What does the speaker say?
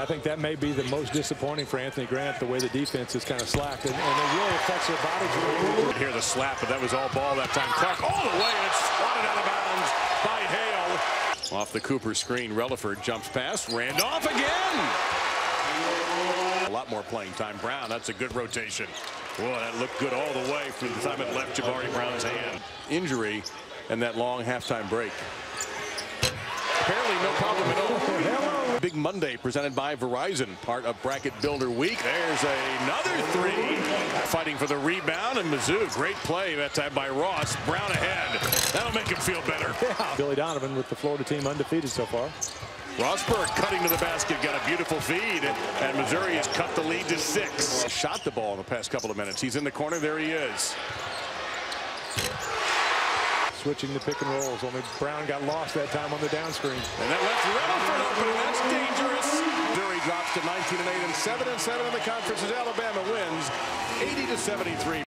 I think that may be the most disappointing for Anthony Grant, the way the defense is kind of slacked, and, and it really affects their bodies. Here the slap, but that was all ball that time. Clark all the way, and it's swatted out of bounds by Hale. Off the Cooper screen, Releford jumps past. Randolph again. A lot more playing time. Brown, that's a good rotation. Boy, that looked good all the way from the time it left Jabari Brown's hand. Injury and that long halftime break. Apparently no problem at all. Big Monday presented by Verizon, part of Bracket Builder Week. There's another three. Fighting for the rebound, and Mizzou, great play that time by Ross. Brown ahead. That'll make him feel better. Yeah. Billy Donovan with the Florida team undefeated so far. Rosburg cutting to the basket, got a beautiful feed, and Missouri has cut the lead to six. Shot the ball in the past couple of minutes. He's in the corner. There he is. Switching the pick and rolls. Only Brown got lost that time on the down screen. And that left Releford open, and that's dangerous. Missouri drops to 19 and 8 and 7 and 7 in the conference as Alabama wins 80 to 73.